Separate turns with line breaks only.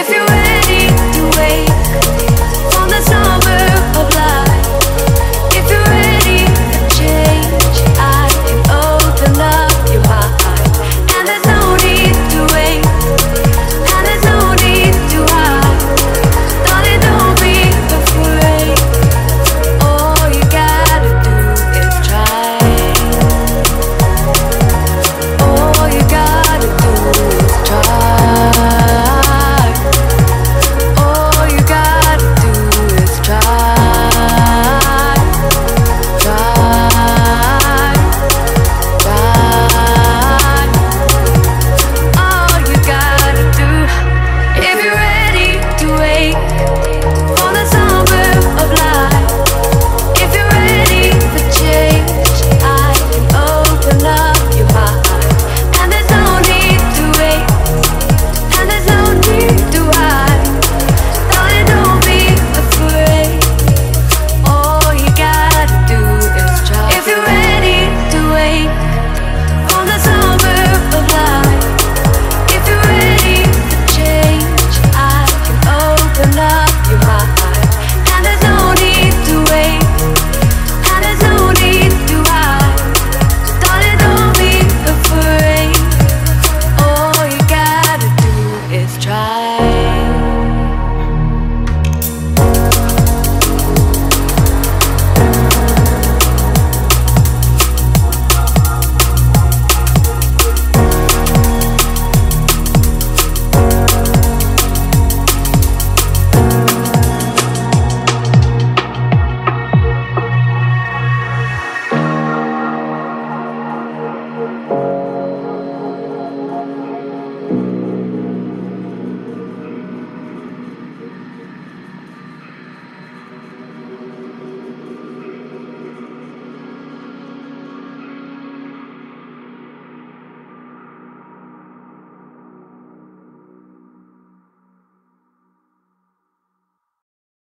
If you